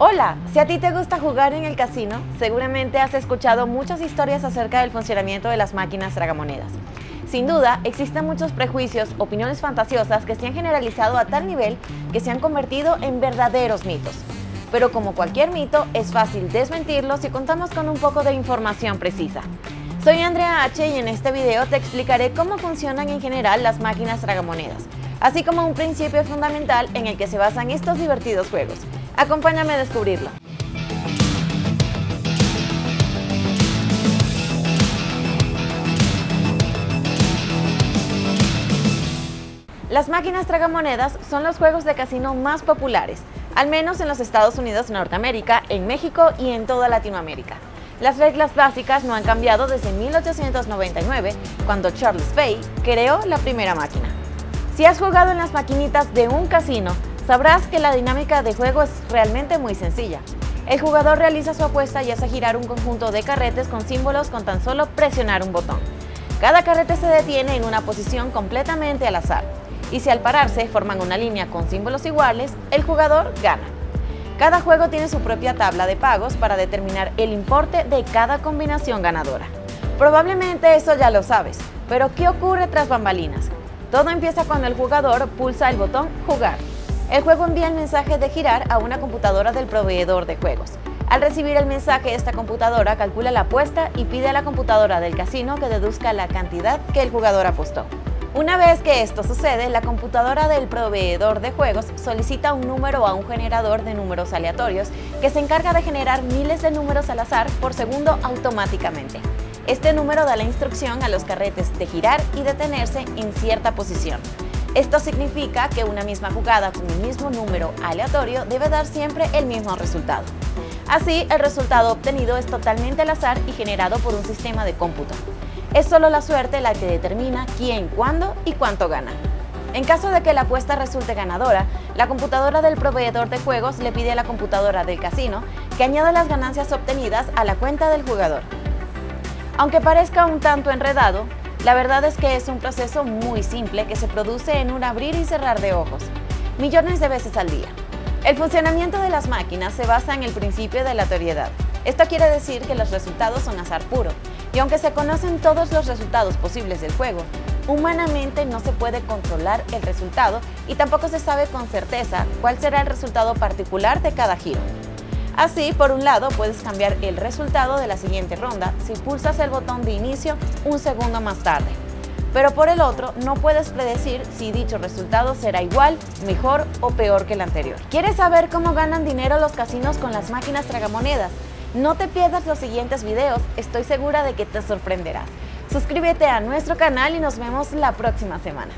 Hola, si a ti te gusta jugar en el casino, seguramente has escuchado muchas historias acerca del funcionamiento de las máquinas tragamonedas. Sin duda, existen muchos prejuicios, opiniones fantasiosas que se han generalizado a tal nivel que se han convertido en verdaderos mitos. Pero como cualquier mito, es fácil desmentirlo si contamos con un poco de información precisa. Soy Andrea H y en este video te explicaré cómo funcionan en general las máquinas tragamonedas, así como un principio fundamental en el que se basan estos divertidos juegos. Acompáñame a descubrirlo. Las máquinas tragamonedas son los juegos de casino más populares, al menos en los Estados Unidos de Norteamérica, en México y en toda Latinoamérica. Las reglas básicas no han cambiado desde 1899, cuando Charles Bay creó la primera máquina. Si has jugado en las maquinitas de un casino, sabrás que la dinámica de juego es realmente muy sencilla. El jugador realiza su apuesta y hace girar un conjunto de carretes con símbolos con tan solo presionar un botón. Cada carrete se detiene en una posición completamente al azar, y si al pararse forman una línea con símbolos iguales, el jugador gana. Cada juego tiene su propia tabla de pagos para determinar el importe de cada combinación ganadora. Probablemente eso ya lo sabes, pero ¿qué ocurre tras bambalinas? Todo empieza cuando el jugador pulsa el botón Jugar. El juego envía el mensaje de girar a una computadora del proveedor de juegos. Al recibir el mensaje, esta computadora calcula la apuesta y pide a la computadora del casino que deduzca la cantidad que el jugador apostó. Una vez que esto sucede, la computadora del proveedor de juegos solicita un número a un generador de números aleatorios que se encarga de generar miles de números al azar por segundo automáticamente. Este número da la instrucción a los carretes de girar y detenerse en cierta posición. Esto significa que una misma jugada con el mismo número aleatorio debe dar siempre el mismo resultado. Así, el resultado obtenido es totalmente al azar y generado por un sistema de cómputo. Es solo la suerte la que determina quién, cuándo y cuánto gana. En caso de que la apuesta resulte ganadora, la computadora del proveedor de juegos le pide a la computadora del casino que añada las ganancias obtenidas a la cuenta del jugador. Aunque parezca un tanto enredado, la verdad es que es un proceso muy simple que se produce en un abrir y cerrar de ojos, millones de veces al día. El funcionamiento de las máquinas se basa en el principio de la aleatoriedad. Esto quiere decir que los resultados son azar puro, y aunque se conocen todos los resultados posibles del juego, humanamente no se puede controlar el resultado y tampoco se sabe con certeza cuál será el resultado particular de cada giro. Así, por un lado, puedes cambiar el resultado de la siguiente ronda si pulsas el botón de inicio un segundo más tarde. Pero por el otro, no puedes predecir si dicho resultado será igual, mejor o peor que el anterior. ¿Quieres saber cómo ganan dinero los casinos con las máquinas tragamonedas? No te pierdas los siguientes videos, estoy segura de que te sorprenderás. Suscríbete a nuestro canal y nos vemos la próxima semana.